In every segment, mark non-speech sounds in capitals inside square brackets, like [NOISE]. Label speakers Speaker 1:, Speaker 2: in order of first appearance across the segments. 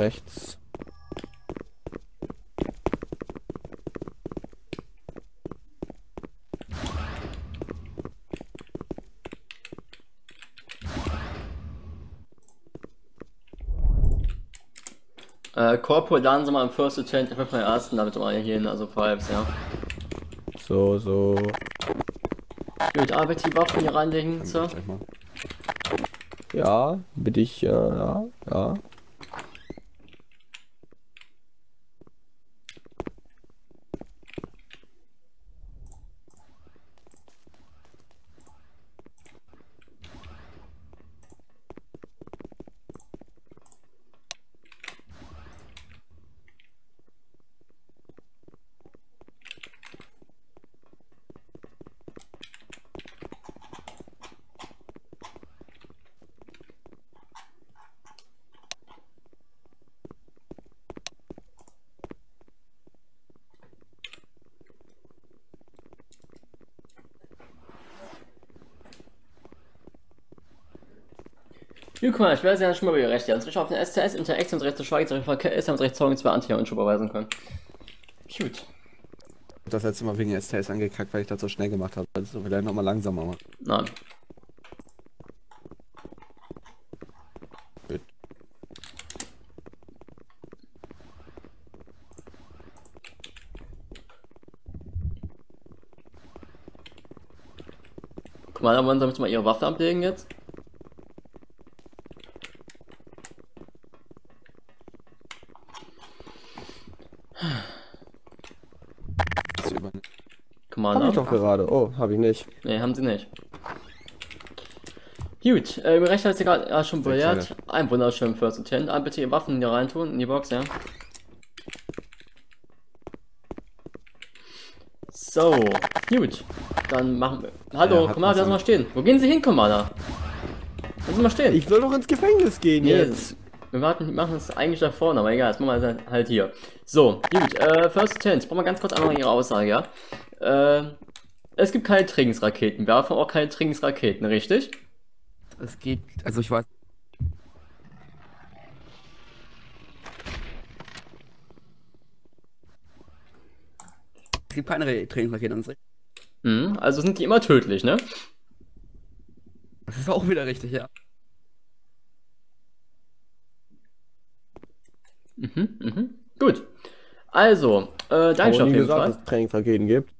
Speaker 1: rechts.
Speaker 2: Äh, Corporal laden Sie mal im First Attempt einfach von der ersten, damit hier hin, also Vibes, ja.
Speaker 1: So, so.
Speaker 2: Gut, arbeitet die Waffen hier reinlegen, Sir.
Speaker 1: Ja, bitte ich, ja, ja, ja.
Speaker 2: Guck mal, ich weiß ja schon mal über die Rechte. Uns auf den STS, Schweiz, auf KS haben Recht Zeugen zwei Anti- und überweisen können. Gut.
Speaker 3: Das letzte Mal wegen STS angekackt, weil ich das so schnell gemacht habe. Also vielleicht nochmal langsamer machen.
Speaker 2: Nein. Guck mal, da wollen sie jetzt mal ihre Waffe ablegen jetzt.
Speaker 3: Über
Speaker 1: Hab ich
Speaker 2: Commander.
Speaker 1: doch gerade. Oh, hab ich nicht.
Speaker 2: Ne, haben sie nicht. Gut, äh, über Recht hat sie gerade ja, schon belehrt. Ein wunderschönen First Lieutenant. Ah, bitte Ihre Waffen hier reintun, in die Box, ja. So, gut. Dann machen wir. Hallo,
Speaker 3: Ja,
Speaker 2: Commander, lass mal stehen. Wo gehen Sie hin, Commander? Lass mal stehen.
Speaker 1: Ich soll doch ins Gefängnis gehen
Speaker 2: Nee,
Speaker 1: jetzt.
Speaker 2: Wir warten, wir machen es eigentlich da vorne, aber egal, jetzt machen wir es halt hier. So, gut, äh, First Lieutenant, ich brauche mal ganz kurz einmal Ihre Aussage, ja. Äh, es gibt keine Trainingsraketen, wir haben auch keine Trainingsraketen, richtig?
Speaker 4: Es geht, also ich weiß. Es gibt keine Trainingsraketen an sich.
Speaker 2: Mhm, also sind die immer tödlich, ne?
Speaker 4: Das ist auch wieder richtig, ja.
Speaker 2: Mhm, mhm. Gut. Also, äh,
Speaker 1: nie
Speaker 2: jeden
Speaker 1: gesagt,
Speaker 2: Fall.
Speaker 1: dass es Trainingsraketen gibt.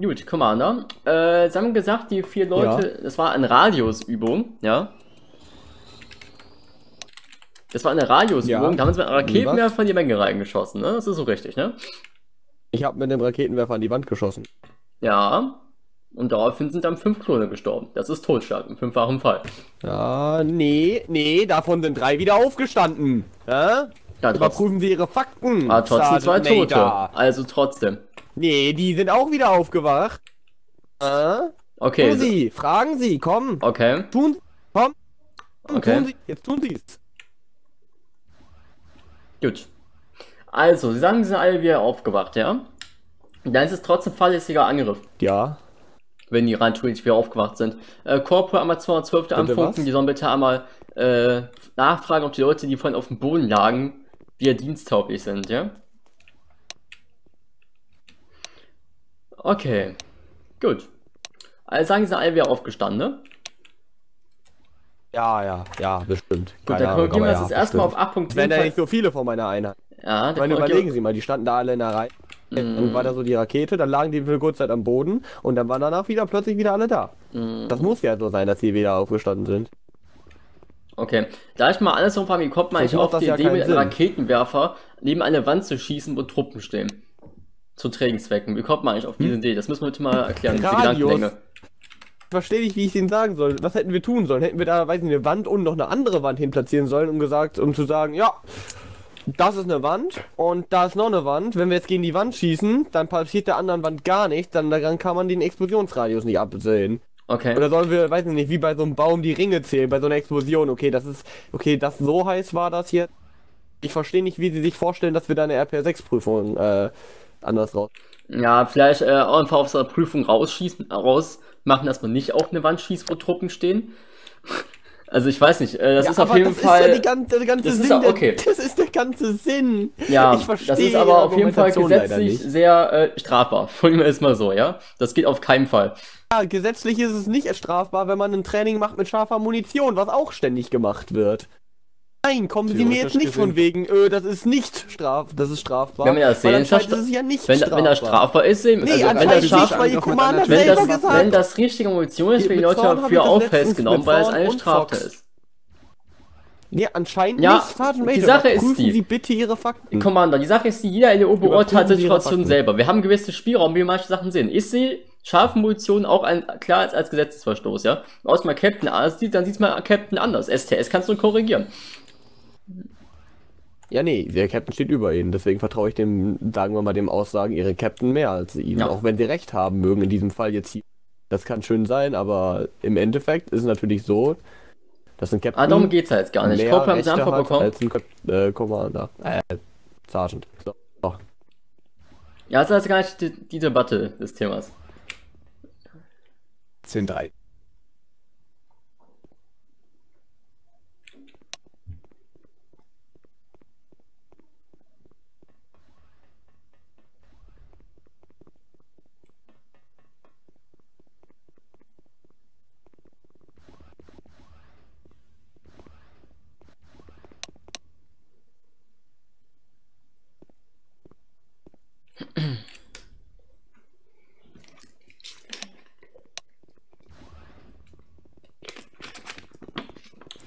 Speaker 2: Gut, Commander. Äh, sie haben gesagt, die vier Leute, das war eine Radiusübung, ja? Das war eine Radiusübung,
Speaker 1: Ja.
Speaker 2: da haben sie mit einem Raketenwerfer von die Menge reingeschossen, ne? Das ist so richtig, ne?
Speaker 1: Ich habe mit dem Raketenwerfer an die Wand geschossen.
Speaker 2: Ja. Und daraufhin sind dann fünf Klone gestorben. Das ist Totschlag im fünffachen Fall.
Speaker 1: Ja, nee, nee, davon sind drei wieder aufgestanden. Ja?
Speaker 2: Ja,
Speaker 1: Überprüfen Sie Ihre Fakten.
Speaker 2: ah, trotzdem zwei Tote. Also trotzdem.
Speaker 1: Nee, die sind auch wieder aufgewacht. Ja?
Speaker 2: Okay.
Speaker 1: Tun Sie, fragen Sie, komm.
Speaker 2: Okay.
Speaker 1: Tun, komm.
Speaker 2: Okay.
Speaker 1: Tun Sie, jetzt tun Sie es.
Speaker 2: Gut. Also, sie sagen, sie sind alle wieder aufgewacht, ja? Und dann ist es trotzdem fahrlässiger Angriff,
Speaker 1: Ja.
Speaker 2: wenn die rein theoretisch wieder aufgewacht sind. Äh, Corporal einmal 212
Speaker 1: Bitte
Speaker 2: anfunken, die sollen bitte einmal äh, nachfragen, ob die Leute, die vorhin auf dem Boden lagen, wieder diensttauglich sind, ja? Okay. Gut. Also sagen sie alle wieder aufgestanden, ne?
Speaker 1: Ja, ja, ja, bestimmt.
Speaker 2: Gut,
Speaker 1: Keine
Speaker 2: dann
Speaker 1: Ahnung,
Speaker 2: wir das
Speaker 1: ja,
Speaker 2: erstmal auf
Speaker 1: bestimmt.
Speaker 2: 8.10.
Speaker 1: Es werden ja nicht so viele von meiner Einheit.
Speaker 2: Ja,
Speaker 1: Ich meine, überlegen Sie mal, die standen da alle in der Reihe. Dann
Speaker 2: Mm,
Speaker 1: war da so die Rakete, dann lagen die für kurze Zeit am Boden und dann waren danach wieder plötzlich wieder alle da.
Speaker 2: mm.
Speaker 1: Das muss ja so sein, dass sie wieder aufgestanden sind.
Speaker 2: Okay, da ich mal alles frage, wie kommt man eigentlich auf die
Speaker 1: ja
Speaker 2: Idee, mit einem. Raketenwerfer neben eine Wand zu schießen, wo Truppen stehen? Zu Trainingszwecken. Wie kommt man eigentlich auf diese Idee? Das müssen wir heute mal erklären, diese
Speaker 1: Hm?
Speaker 2: Gedankenlänge.
Speaker 1: Ich verstehe nicht, wie ich Ihnen sagen soll. Was hätten wir tun sollen? Hätten wir da, weiß nicht, eine Wand und noch eine andere Wand hin platzieren sollen, um gesagt, um zu sagen, ja, das ist eine Wand und da ist noch eine Wand. Wenn wir jetzt gegen die Wand schießen, dann passiert der anderen Wand gar nichts, dann daran kann man den Explosionsradius nicht absehen.
Speaker 2: Okay.
Speaker 1: Oder sollen wir, weiß ich nicht, wie bei so einem Baum die Ringe zählen, bei so einer Explosion. Okay, das ist, okay, das so heiß war das jetzt. Ich verstehe nicht, wie sie sich vorstellen, dass wir da eine RPR6-Prüfung äh, anders raus.
Speaker 2: Ja, vielleicht äh, einfach auf so einer Prüfung rausschießen, raus machen, dass man nicht auf eine Wand schießt, wo Truppen stehen. Also ich weiß nicht, äh, das
Speaker 1: Ja,
Speaker 2: ist auf jeden
Speaker 1: das
Speaker 2: Fall.
Speaker 1: Ist ja die ganze, der ganze
Speaker 2: das ist
Speaker 1: Sinn.
Speaker 2: auch
Speaker 1: der-
Speaker 2: okay. [LAUGHS]
Speaker 1: Das ist der ganze Sinn.
Speaker 2: Ja,
Speaker 1: ich verstehe
Speaker 2: das ist aber auf jeden Fall gesetzlich sehr äh, strafbar. [LAUGHS] Folgen wir es mal so, ja? Das geht auf keinen Fall.
Speaker 1: Ja, gesetzlich ist es nicht strafbar, wenn man ein Training macht mit scharfer Munition, was auch ständig gemacht wird. Nein, kommen Sie mir jetzt nicht von wegen, äh, das ist nicht straf, das ist strafbar.
Speaker 2: Wenn wir das sehen, ist
Speaker 1: ist es ja nicht
Speaker 2: Wenn,
Speaker 1: strafbar.
Speaker 2: wenn das strafbar ist, eben,
Speaker 1: Nee,
Speaker 2: also, wenn
Speaker 1: anscheinend
Speaker 2: das
Speaker 1: Commander
Speaker 3: anderen-
Speaker 2: wenn
Speaker 1: selber
Speaker 2: das,
Speaker 1: gesagt
Speaker 2: wenn das richtige Munition ist, werden die Leute dafür auch festgenommen, weil es eine Straftat ist.
Speaker 1: Nee, anscheinend
Speaker 2: Ja,
Speaker 1: nicht, Sergeant
Speaker 2: die
Speaker 1: Major.
Speaker 2: Sache ist
Speaker 1: Prüfen
Speaker 2: die-
Speaker 1: Sie bitte Ihre Fakten.
Speaker 2: Commander, die Sache ist die, jeder LEO beurteilt die Situation selber. Wir haben gewisse Spielraum, wie wir manche Sachen sehen. Ich sehe scharfe Munition auch ein, klar als, als Gesetzesverstoß, ja. Wenn aus mal Captain anders sieht, dann sieht es mal Captain anders. STS kannst du korrigieren.
Speaker 1: Ja, nee, der Captain steht über Ihnen, deswegen vertraue ich dem, sagen wir mal, dem Aussagen Ihre Captain mehr als Ihnen,
Speaker 2: Ja.
Speaker 1: auch wenn Sie recht haben mögen, in diesem Fall jetzt hier. Das kann schön sein, aber im Endeffekt ist es natürlich so, dass ein Captain
Speaker 2: Ah, darum geht's ja jetzt gar nicht.
Speaker 1: mehr
Speaker 2: Corporal haben
Speaker 1: Rechte
Speaker 2: sie Antwort
Speaker 1: hat
Speaker 2: bekommen.
Speaker 1: als ein äh, Commander. Äh, Sergeant. So. Oh.
Speaker 2: Ja, das ist also gar nicht die, die Debatte des Themas.
Speaker 3: 10-3.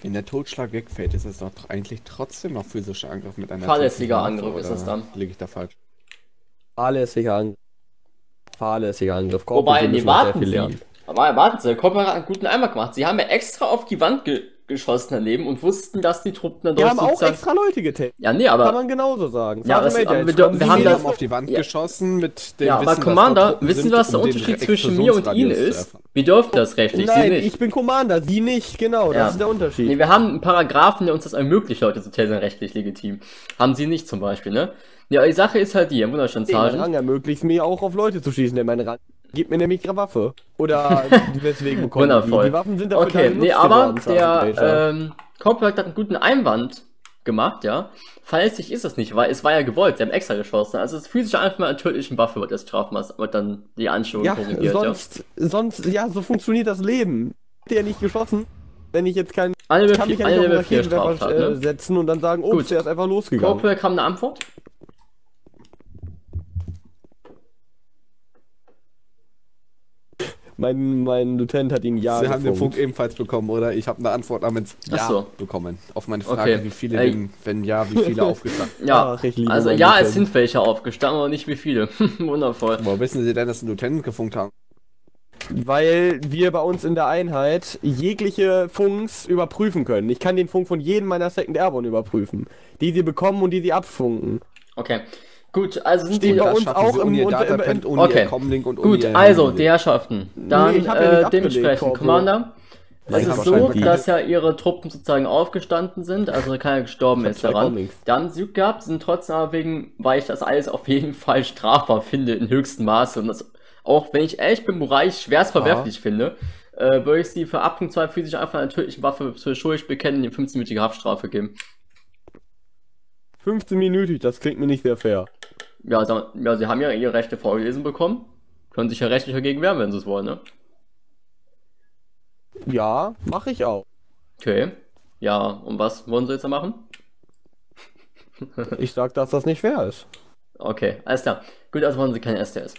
Speaker 3: Wenn der Totschlag wegfällt, ist es doch eigentlich trotzdem noch physischer Angriff mit einer
Speaker 2: Fahrlässiger Angriff ist das dann.
Speaker 3: Liege ich da falsch?
Speaker 1: Fahrlässiger Angriff. Fahrlässiger Angriff.
Speaker 2: Wobei, nee,
Speaker 1: sehr
Speaker 2: warten
Speaker 1: viel
Speaker 2: Sie. Aber warten Sie, der Corporal hat einen guten Eimer gemacht. Sie haben ja extra auf die Wand ge geschossen daneben und wussten, dass die Truppen dann
Speaker 1: Wir haben auch extra Leute getätigt.
Speaker 2: Ja, nee,
Speaker 1: Kann
Speaker 2: aber.
Speaker 1: man genauso sagen.
Speaker 2: Ja,
Speaker 1: Sergeant
Speaker 2: das- aber wir wir
Speaker 1: Sie
Speaker 2: haben
Speaker 3: Wir
Speaker 2: das-
Speaker 3: auf die Wand
Speaker 2: Ja.
Speaker 3: geschossen mit dem
Speaker 2: Ja, aber
Speaker 3: Wissen,
Speaker 2: Commander, wissen Sie, was der
Speaker 3: um
Speaker 2: Unterschied zwischen mir und Ihnen ist? Wir dürfen das rechtlich, Sie
Speaker 1: Nein,
Speaker 2: nicht.
Speaker 1: ich bin Commander, Sie nicht, genau, das
Speaker 2: Ja.
Speaker 1: ist der Unterschied.
Speaker 2: Nee, wir haben einen Paragraphen, der uns das ermöglicht, Leute zu tasern, rechtlich legitim. Haben sie nicht zum Beispiel, ne? Ja, die Sache ist halt die, im wunderschönen
Speaker 1: Nee, mein
Speaker 2: Sergeant.
Speaker 1: Rang ermöglicht mir auch auf Leute zu schießen, denn mein Rang gibt mir nämlich ihre Waffe. Oder deswegen bekommen die.
Speaker 2: Wundervoll.
Speaker 1: Die Waffen sind dafür da
Speaker 2: Okay,
Speaker 1: genutzt
Speaker 2: nee, aber der ähm, Corporal hat einen guten Einwand gemacht, ja. Falsig ist es nicht, weil es war ja gewollt, sie haben extra geschossen. Also das physische einfach mal einer tödlichen Waffe wird das Strafmaß, wird dann die Anschuldigung
Speaker 1: ja,
Speaker 2: korrigiert,
Speaker 1: sonst, sonst, ja, so funktioniert das Leben. Der nicht geschossen, wenn ich jetzt keinen.
Speaker 2: ja. Eine
Speaker 1: Ich kann mich
Speaker 2: Level
Speaker 1: ja nicht auf einen
Speaker 2: 4
Speaker 1: Raketenwerfer
Speaker 2: Straftat,
Speaker 1: äh,
Speaker 2: ne?
Speaker 1: setzen und dann sagen, ups,
Speaker 2: Gut.
Speaker 1: der ist einfach losgegangen.
Speaker 2: Corporal kam eine Antwort?
Speaker 1: Mein, mein Lieutenant hat ihn ja
Speaker 3: Sie haben den
Speaker 1: gefunkt.
Speaker 3: Punkt ebenfalls bekommen, oder? Ich habe eine Antwort namens Ja
Speaker 2: so.
Speaker 3: bekommen. Auf meine Frage,
Speaker 2: Okay.
Speaker 3: wie viele
Speaker 2: Ey.
Speaker 3: denn, wenn ja, wie viele [LAUGHS] aufgestanden.
Speaker 2: Ja,
Speaker 1: Ach,
Speaker 2: also ja, es
Speaker 1: Lieutenant.
Speaker 2: sind welche aufgestanden, aber nicht wie viele. [LAUGHS] Wundervoll.
Speaker 3: Woher wissen Sie denn, dass einen Lieutenant gefunkt haben?
Speaker 1: Weil wir bei uns in der Einheit jegliche Funks überprüfen können. Ich kann den Funk von jedem meiner Second Airborne überprüfen. Die sie bekommen und die sie abfunken.
Speaker 2: Okay. Gut, also sind
Speaker 1: Steht
Speaker 2: die.
Speaker 1: bei uns auch im- unter- im- im-
Speaker 3: Uni
Speaker 2: Okay.
Speaker 3: Comlink und
Speaker 2: Gut, also, die Herrschaften. Dann
Speaker 1: Nee,
Speaker 2: äh,
Speaker 1: nicht abgelehnt,
Speaker 2: dementsprechend,
Speaker 1: Corporal.
Speaker 2: Commander. Es ist so, dass ja ihre Truppen sozusagen aufgestanden sind, also keiner gestorben ist daran.
Speaker 1: Comlinks.
Speaker 2: Dann Sieg gehabt, sind trotzdem aber wegen, weil ich das alles auf jeden [LAUGHS] Fall strafbar finde, in höchstem Maße. Und das, auch wenn ich ehrlich bin, moralisch schwerst verwerflich finde, äh, würde ich sie für Abpunkt 2 physisch einfach einer tödlichen Waffe für schuldig bekennen, die 15-minütige Haftstrafe geben.
Speaker 1: 15 minütig, das klingt mir nicht sehr fair.
Speaker 2: Ja, ja, sie haben ja ihre Rechte vorgelesen bekommen. Können sich ja rechtlich dagegen wehren, wenn sie es wollen, ne?
Speaker 1: Ja, mache ich auch.
Speaker 2: Okay. Ja, und was wollen sie jetzt da machen?
Speaker 1: Ich sag, dass das nicht fair ist.
Speaker 2: Okay, alles klar. Gut, also wollen sie kein STS.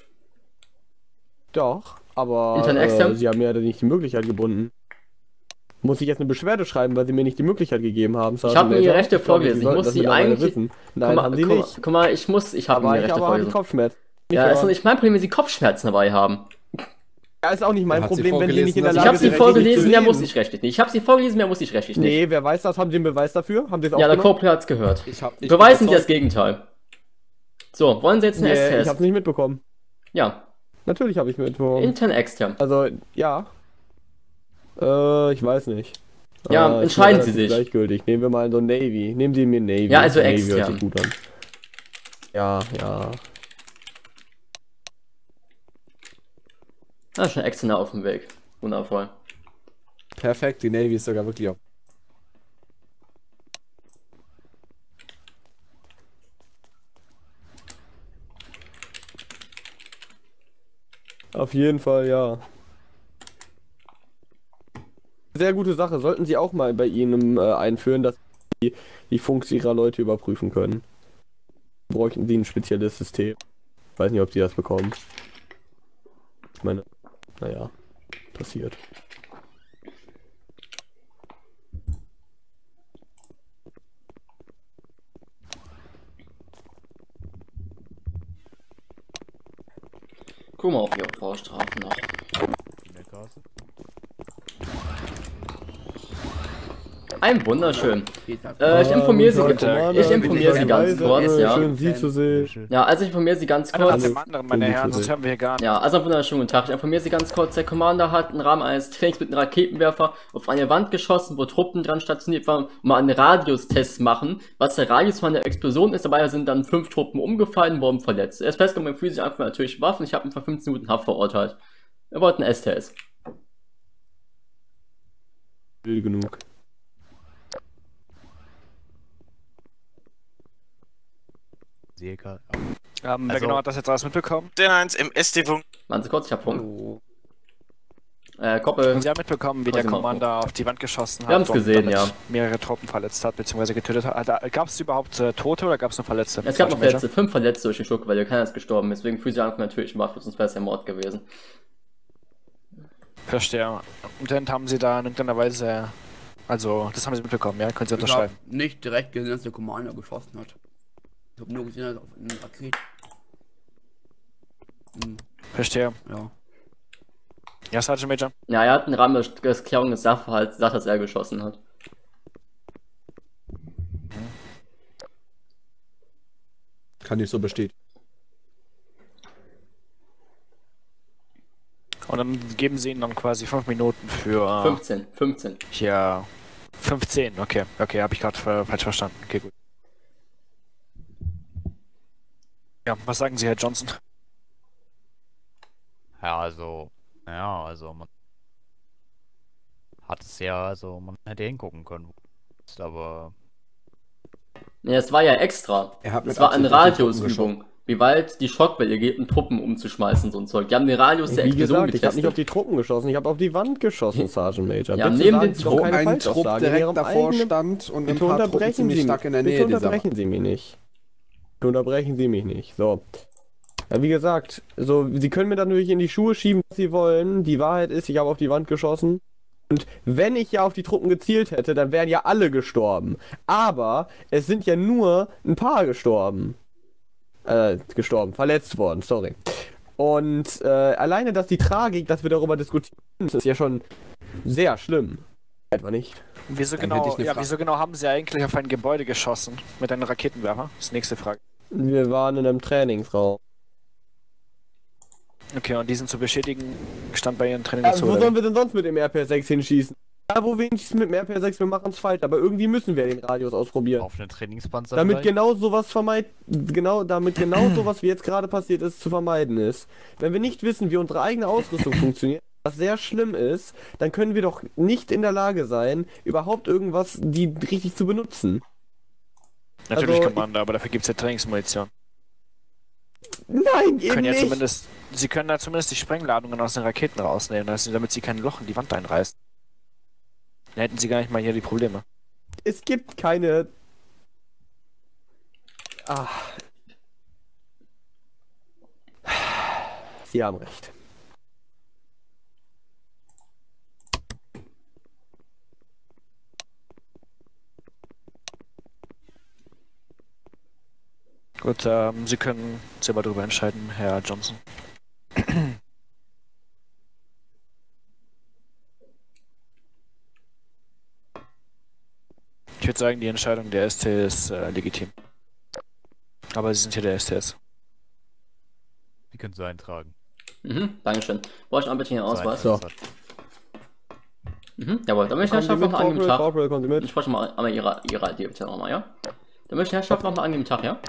Speaker 1: Doch, aber äh, sie haben ja nicht die Möglichkeit gebunden. Muss ich jetzt eine Beschwerde schreiben, weil sie mir nicht die Möglichkeit gegeben haben?
Speaker 2: Ich habe mir die Rechte vorgelesen. Ich muss sie eigentlich.
Speaker 1: Wissen. Nein,
Speaker 2: guck mal,
Speaker 1: haben sie
Speaker 2: guck mal,
Speaker 1: nicht.
Speaker 2: Guck mal, ich muss. Ich habe mir die
Speaker 1: ich
Speaker 2: Rechte
Speaker 1: aber habe die
Speaker 2: vorgelesen.
Speaker 1: Kopfschmerzen.
Speaker 2: Ja, ist nicht mein Problem, wenn sie Kopfschmerzen dabei haben.
Speaker 1: Ja, ist auch nicht mein
Speaker 3: Hat
Speaker 1: Problem, wenn sie nicht in der
Speaker 3: vorgelesen,
Speaker 2: Ich
Speaker 1: Lage
Speaker 2: habe sie
Speaker 1: sind,
Speaker 2: vorgelesen, mehr muss ich rechtlich nicht. Ich habe sie vorgelesen, mehr muss ich rechtlich nicht.
Speaker 1: Nee, wer weiß das? Haben sie einen Beweis dafür? Haben sie es
Speaker 2: ja, der
Speaker 1: aufgenommen?
Speaker 2: Corporal hat's gehört.
Speaker 3: Ich hab, ich
Speaker 2: Beweisen Sie das Gegenteil. So, wollen Sie jetzt einen
Speaker 1: Nee, ich
Speaker 2: STS?
Speaker 1: hab's nicht mitbekommen.
Speaker 2: Ja,
Speaker 1: Natürlich habe ich mitbekommen.
Speaker 2: intern, extern.
Speaker 1: Also, ja. Äh, ich weiß nicht.
Speaker 2: Ja,
Speaker 1: äh,
Speaker 2: entscheiden Sie sich.
Speaker 1: Gleichgültig. Nehmen wir mal so Navy. Nehmen Sie mir Navy.
Speaker 2: Ja, also
Speaker 1: Navy extra. gut an. Ja, ja.
Speaker 2: ist schon extra auf dem Weg. Wundervoll.
Speaker 3: Perfekt, die Navy ist sogar wirklich auf.
Speaker 1: Auf jeden Fall, ja. Sehr gute Sache. Sollten Sie auch mal bei Ihnen äh, einführen, dass Sie die Funks Ihrer Leute überprüfen können. Bräuchten Sie ein spezielles System. Weiß nicht, ob Sie das bekommen. Ich meine, naja, passiert.
Speaker 2: Guck mal auf ihre Vorstrafen noch. Ein wunderschön. Äh, ich informiere Sie, ich informiere Sie ganz kurz, ja.
Speaker 1: Schön, Sie zu sehen.
Speaker 2: Ja, also ich informiere Sie ganz kurz.
Speaker 5: dem anderen, meine Herren, sonst haben wir hier gar nicht.
Speaker 2: Ja, also einen wunderschönen guten Tag. Ich informiere Sie ganz kurz. Der Commander hat im Rahmen eines Trainings mit einem Raketenwerfer auf eine Wand geschossen, wo Truppen dran stationiert waren, um mal einen Radiustest machen, was der Radius von der Explosion ist. Dabei sind dann fünf Truppen umgefallen, wurden verletzt. Er ist festgenommen, fühlt sich einfach natürlich Waffen. Ich habe ihn für 15 Minuten Haft verurteilt. Er wollte einen STS.
Speaker 1: Wild genug.
Speaker 6: Sehr egal.
Speaker 5: Ähm, wer
Speaker 6: Also-
Speaker 5: genau hat das jetzt alles mitbekommen?
Speaker 7: Den eins im STV.
Speaker 2: Warten Sie kurz, ich habe Funk.
Speaker 4: Hallo.
Speaker 2: Äh, Koppel.
Speaker 5: Sie haben mitbekommen, wie der Commander auf die Wand geschossen hat
Speaker 2: Wir haben's
Speaker 5: und
Speaker 2: gesehen, ja.
Speaker 5: mehrere Truppen verletzt hat, beziehungsweise getötet hat. Gab es überhaupt äh, Tote oder gab es nur Verletzte?
Speaker 2: Es gab noch? Verletzte, fünf Verletzte durch den Schluckwelle, keiner ist gestorben, deswegen fühlt sich einfach natürlich sonst wäre es ja Mord gewesen.
Speaker 5: Verstehe. Und dann haben Sie da in irgendeiner Weise, also, das haben Sie mitbekommen, ja? Können Sie unterschreiben?
Speaker 4: nicht direkt gesehen, dass der Commander geschossen hat. Ich habe nur gesehen, dass er auf einen Raket. Hm,
Speaker 5: Verstehe.
Speaker 4: ja.
Speaker 5: Ja, Sergeant Major?
Speaker 2: Ja, er hat im Rahmen des- Klärung des Sachverhalts gesagt, dass er geschossen hat.
Speaker 3: Kann ich so bestätigen.
Speaker 5: Und dann geben Sie ihnen dann quasi fünf Minuten für.
Speaker 2: 15, 15.
Speaker 5: Hier. 15, okay. Okay, habe ich gerade falsch verstanden. Okay, gut. Ja, was sagen Sie, Herr Johnson?
Speaker 6: Ja, also, ja, also man hat es ja, also man hätte hingucken können, aber
Speaker 2: Nee, es war ja extra.
Speaker 3: Er hat
Speaker 2: Es war eine Radiusübung. Wie weit die Schockwelle geht, um Truppen umzuschmeißen, so ein Zeug. Die haben den Radius der
Speaker 1: Wie
Speaker 2: Explosion
Speaker 1: gesagt, ich habe nicht auf
Speaker 2: getestet.
Speaker 1: die Truppen geschossen, ich habe auf die Wand geschossen, Sergeant Major.
Speaker 2: Ja,
Speaker 1: Bitte
Speaker 2: neben den Truppen-
Speaker 3: Wo
Speaker 1: keine
Speaker 3: ein Trupp direkt davor stand und ein paar Truppen
Speaker 1: unterbrechen
Speaker 3: ziemlich
Speaker 1: Sie
Speaker 3: stark in der
Speaker 1: Bitte
Speaker 3: Nähe dieser
Speaker 1: unterbrechen Sie mich nicht. Unterbrechen Sie mich nicht. So. Ja, wie gesagt, so, Sie können mir dann natürlich in die Schuhe schieben, was Sie wollen. Die Wahrheit ist, ich habe auf die Wand geschossen. Und wenn ich ja auf die Truppen gezielt hätte, dann wären ja alle gestorben. Aber es sind ja nur ein paar gestorben. Äh, gestorben, verletzt worden, sorry. Und äh, alleine, dass die Tragik, dass wir darüber diskutieren, ist ja schon sehr schlimm. Etwa nicht.
Speaker 5: Wieso
Speaker 3: Dann
Speaker 5: genau,
Speaker 3: eine
Speaker 5: ja, wieso genau haben Sie eigentlich auf ein Gebäude geschossen mit einem Raketenwerfer? Das ist die nächste Frage.
Speaker 1: Wir waren in einem Trainingsraum.
Speaker 5: Okay, und die sind zu beschädigen, stand bei Ihren Training
Speaker 1: Ja,
Speaker 5: dazu,
Speaker 1: wo sollen wir denn sonst mit dem RPR6 hinschießen? Da, wo wir hinschießen mit dem RPR6, wir machen es falsch, aber irgendwie müssen wir den Radius ausprobieren.
Speaker 6: auf einen Trainingspanzer
Speaker 1: Damit
Speaker 6: vielleicht?
Speaker 1: genau sowas vermeid genau, damit genau sowas wie jetzt gerade passiert ist, zu vermeiden ist. Wenn wir nicht wissen, wie unsere eigene Ausrüstung funktioniert, was sehr schlimm ist, dann können wir doch nicht in der Lage sein, überhaupt irgendwas die richtig zu benutzen.
Speaker 5: Natürlich,
Speaker 1: also-
Speaker 5: Commander, aber dafür gibt es ja Trainingsmunition.
Speaker 1: Nein, eben
Speaker 5: können ja
Speaker 1: nicht.
Speaker 5: zumindest, Sie können ja zumindest die Sprengladungen aus den Raketen rausnehmen, also damit sie kein Loch in die Wand einreißen. Dann hätten Sie gar nicht mal hier die Probleme.
Speaker 1: Es gibt keine. Ah. Sie haben recht.
Speaker 5: Gut, ähm, Sie können selber darüber entscheiden, Herr Johnson. Ich würde sagen, die Entscheidung der ST ist äh, legitim. Aber Sie sind hier der STS.
Speaker 6: Die können sie eintragen.
Speaker 2: Mhm, Dankeschön. Brauche ich noch bitte Ihren Ausweis?
Speaker 1: So.
Speaker 2: Mhm, jawohl. Dann möchte ich Herrschaft noch einen angenehmen
Speaker 1: Corporal,
Speaker 2: Tag.
Speaker 1: Corporal.
Speaker 2: Ich bräuchte mal einmal Ihre, Ihre ID bitte nochmal, ja? Dann möchte ich Herrschaft noch einen angenehmen Tag, ja?